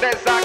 That's